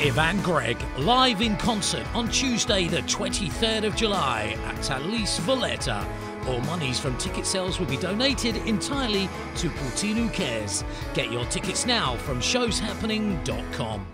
Ivan Grech live in concert on Tuesday, the 23rd of July at Ta' Liesse Valletta. All monies from ticket sales will be donated entirely to Puttinu Cares. Get your tickets now from showshappening.com.